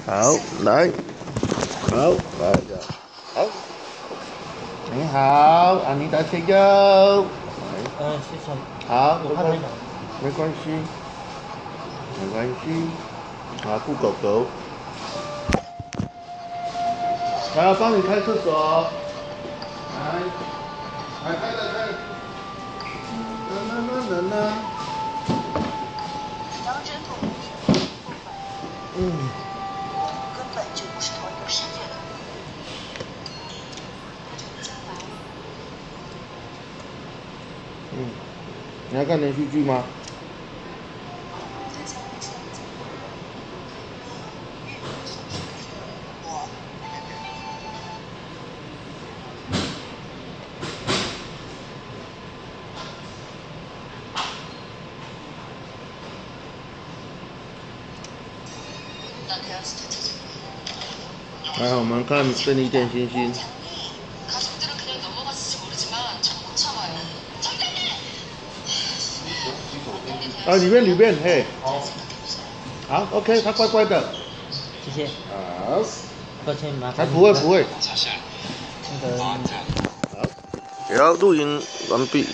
好，来，好，来，好，你好，阿尼达切哟。嗯，谢谢。好，我怕太冷。没关系，没关系。啊，顾狗狗。来，我帮你开厕所。来，来开了开了。啦啦啦啦啦。嗯。嗯，你要看连续剧吗？来，我们看便利店星星。啊，里面里面，嘿。好，OK，他乖乖的。谢谢。好。抱歉，麻还烦。不会不会。那个。好，然后录音完毕。